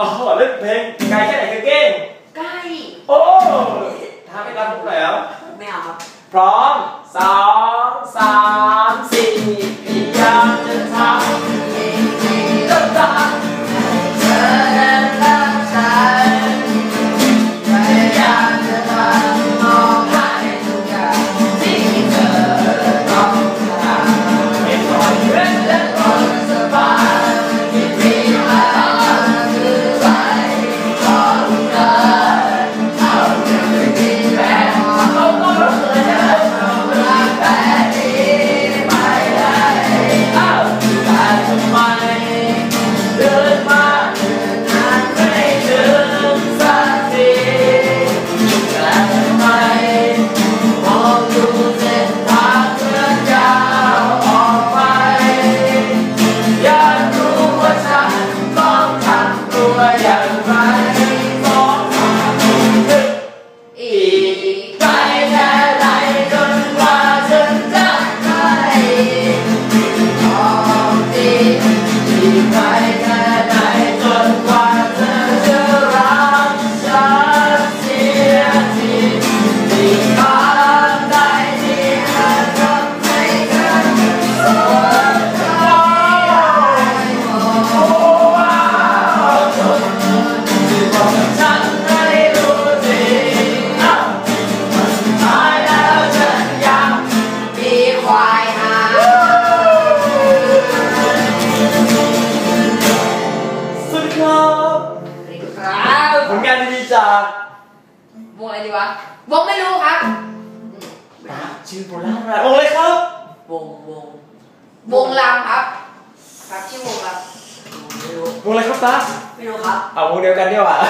อ๋อเล่นเพลงไกลแค่ไหนก็เก่งใกล้โอ้ทำให้รับมุกหน่อยแล้วไม่เอาครับพร้อมสองสามสี่ ผลงานดีๆจากวงอะไรดีวะวงไม่รู้ครับ ชื่อโบราณอะไรโอ้เลยครับ วงวงวงลำครับ ครับชื่อวงลำไม่รู้วงอะไรครับตาไม่รู้ครับ เอาวงเดียวกันดีกว่าว